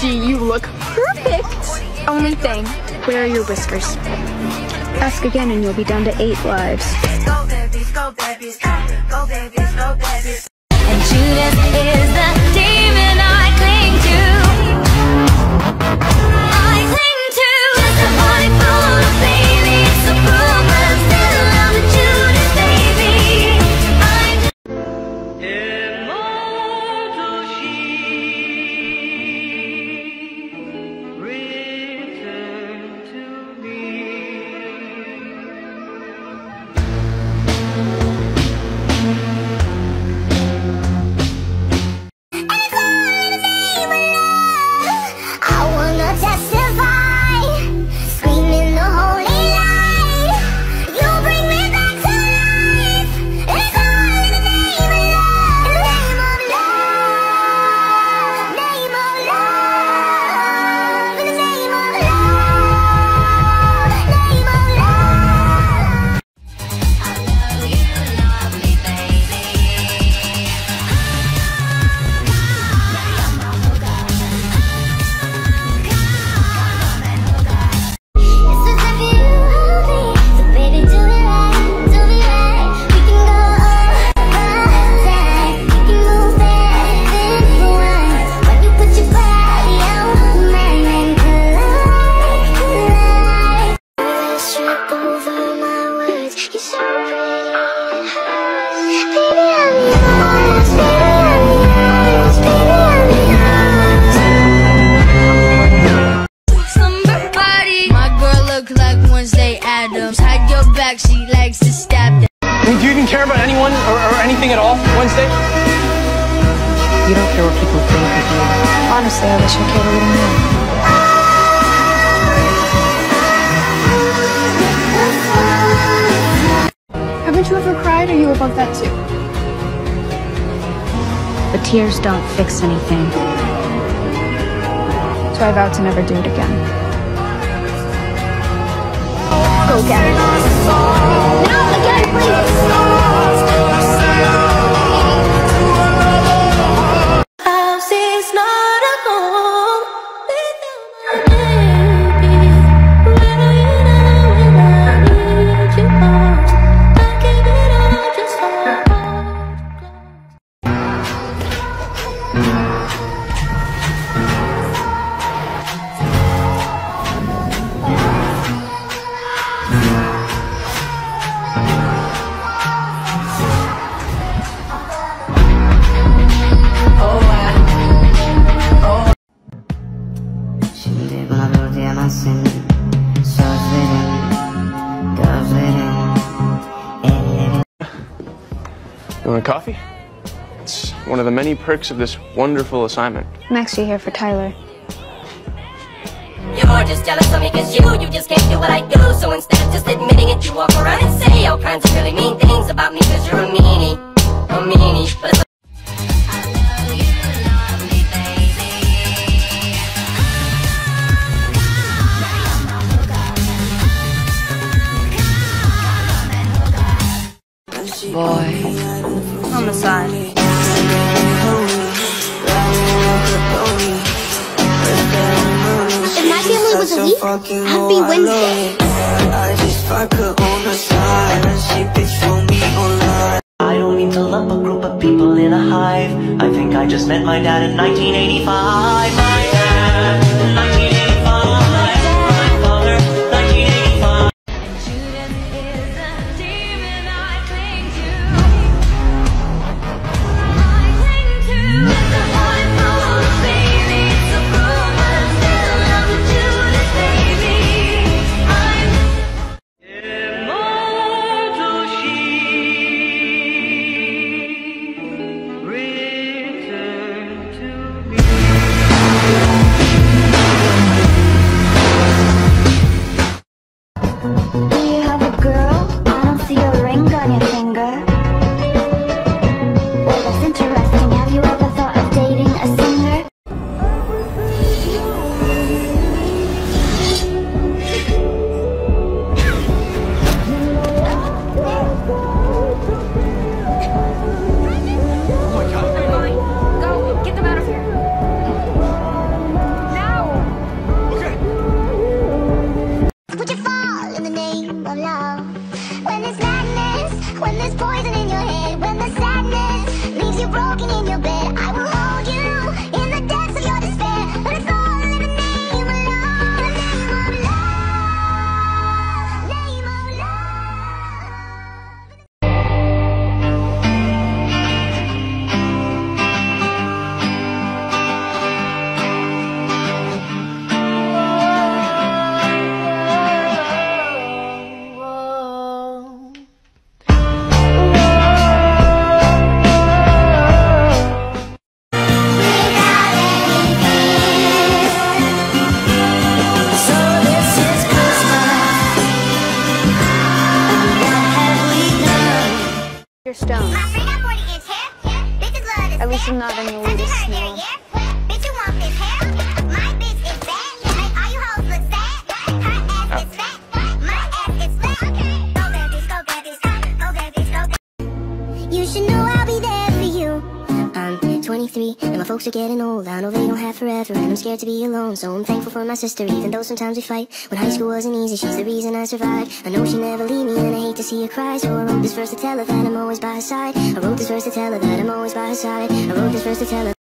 gee, you look perfect. Only thing, where are your whiskers? Ask again and you'll be down to eight lives. Go babies, go babies, go babies, go babies. And Judas is the Wednesday? You don't care what people think of you. Honestly, I wish I cared a little more. Haven't you ever cried? Are you above that too? But tears don't fix anything. So I vow to never do it again. Go get it. You want a coffee? It's one of the many perks of this wonderful assignment. I'm actually here for Tyler. You're just jealous of me cause you, you just can't do what I do So instead of just admitting it, you walk around and say all kinds of really mean things about me Cause you're a meanie, a meanie family was a week, I'd be Wednesday. I don't mean to lump a group of people in a hive. I think I just met my dad in 1985. My dad, folks are getting old. I know they don't have forever and I'm scared to be alone. So I'm thankful for my sister, even though sometimes we fight. When high school wasn't easy, she's the reason I survived. I know she'll never leave me and I hate to see her cry. So I wrote this verse to tell her that I'm always by her side. I wrote this verse to tell her that I'm always by her side. I wrote this verse to tell her.